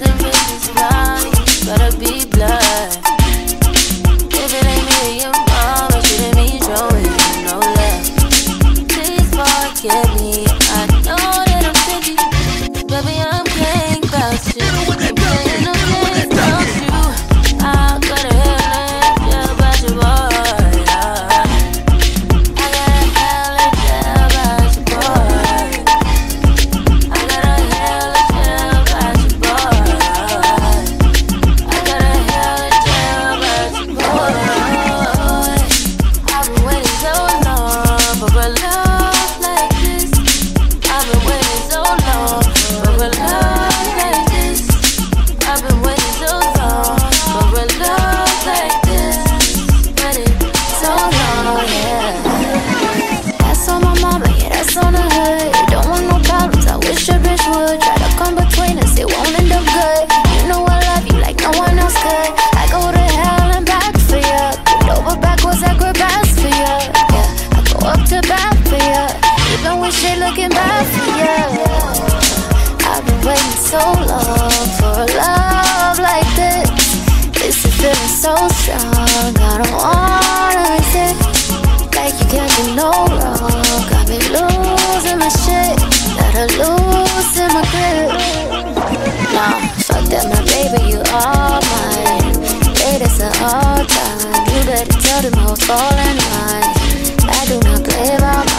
nothing precious around you. Gotta be. If it ain't me, you didn't showing no love. Please forget. so long for a love like this. This is feeling so strong. I don't wanna resist. Like you can't do no wrong. Got me losing my shit. Gotta lose in my grip. Nah, fuck that, my baby, you are mine. It is an all time. You better tell them who's falling line. I do not play about